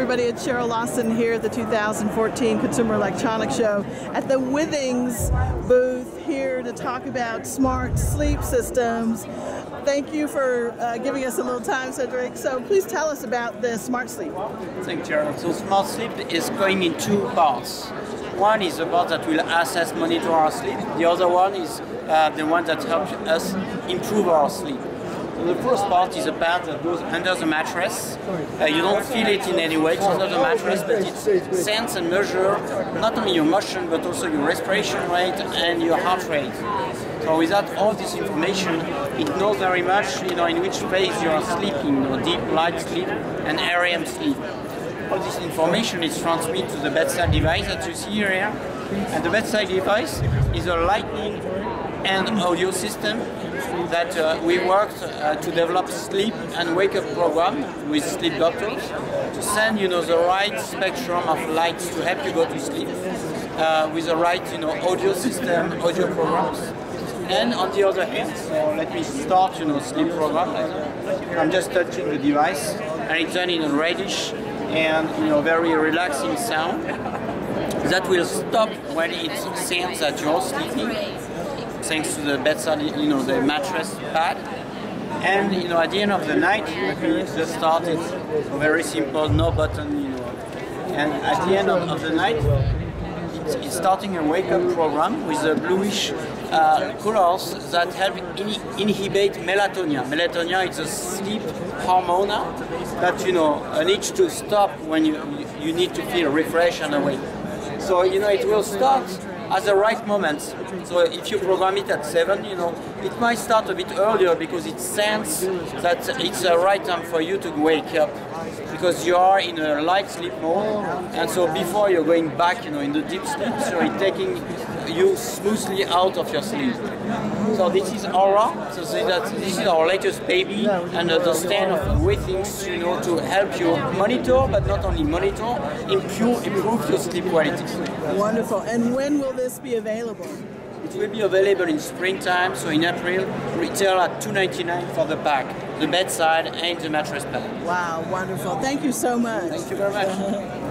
everybody. It's Cheryl Lawson here at the 2014 Consumer Electronics Show at the Withings booth here to talk about smart sleep systems. Thank you for uh, giving us a little time, Cedric. So please tell us about the smart sleep. Thank you, Cheryl. So smart sleep is going in two parts. One is the part that will assess, monitor our sleep. The other one is uh, the one that helps us improve our sleep. So the first part is a pad that goes under the mattress. Uh, you don't feel it in any way, it's under the mattress, but it sends and measures not only your motion, but also your respiration rate and your heart rate. So without all this information, it knows very much you know, in which phase you are sleeping, you know, deep light sleep and REM sleep. All this information is transmitted to the bedside device that you see here. And the bedside device is a lightning and audio system that uh, we worked uh, to develop sleep and wake up program with sleep doctors to send you know the right spectrum of lights to help you go to sleep uh, with the right you know audio system audio programs. And on the other hand so let me start you know sleep program. I'm just touching the device and it's done in a reddish and you know very relaxing sound that will stop when it senses that you're sleeping thanks to the bedside, you know, the mattress pad. And you know, at the end of the night, we just started very simple, no button, you know. And at the end of, of the night, it's, it's, starting a wake-up program with the bluish uh, colors that help in, inhibit melatonin. Melatonin is a sleep hormone that you know needs to stop when you you need to feel refreshed and awake. So you know, it will start at the right moment. So if you program it at 7, you know, it might start a bit earlier because it senses that it's the right time for you to wake up because you are in a light sleep mode and so before you're going back, you know, in the deep sleep, so it's taking you smoothly out of your sleep. So this is Aura, so this is our latest baby and uh, the stand of Withings, you know, to help you monitor, but not only monitor, improve, improve your sleep quality. Wonderful. And when will this be available? It will be available in springtime, so in April, retail at $2.99 for the pack, the bedside and the mattress pad. Wow, wonderful. Thank you so much. Thank you very much.